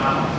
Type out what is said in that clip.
Wow.